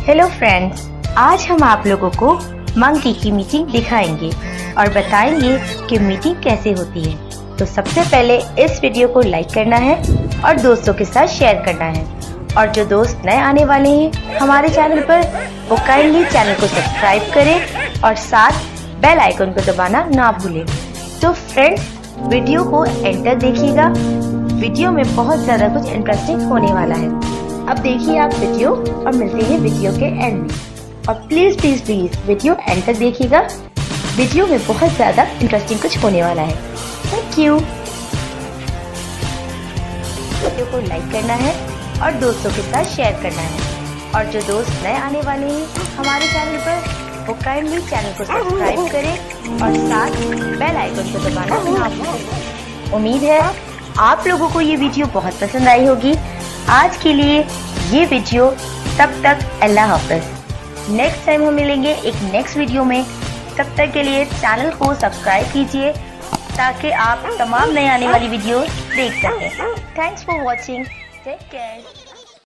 Hello friends आज हम आप लोगों को मंकी की मीटिंग दिखाएँगे और बताएँगे कि मीटिंग कैसे होती है। तो सबसे पहले इस वीडियो को लाइक करना है और दोस्तों के साथ शेयर करना है। और जो दोस्त नए आने वाले हैं हमारे चैनल पर, वो काइंडली चैनल को सब्सक्राइब करें और साथ बेल आइकन को दबाना ना भूलें। तो फ्रेंड्स वीडियो को एंटर देखिएगा। वीडियो में बहुत ज़्यादा कुछ इंटरेस्टिंग होने वाला है। अब देखिए आप वीडियो और मिलते हैं वीडियो के एंड में। और please please please video end तक देखिएगा। वीडियो में बहुत ज़्यादा इंटरेस्टिंग कुछ होने वाला है। थैंक यू वीडियो को लाइक करना है और दोस्तों के साथ शेयर करना है। और जो दोस्त नए आने वाले हैं, हमारे चैनल पर, वो काइंडली चैनल को सब्सक्राइब करें और साथ बेल आइकन को दबाना ना भूलें। उम्मीद है आप लोगों को ये वीडियो बहुत पसंद आई होगी। आज के लिए ये वीडियो तब तक अल्लाह हाफिज। नेक्स्ट टाइम हम मिलेंगे एक नेक्स्ट वीडियो में। तब तक के लिए चैनल को सब्सक्राइब कीजिए, ताकि आप तमाम नए आने वाली वीडियो देख सकें। Thanks for watching take care